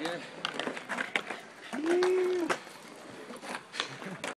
Yeah.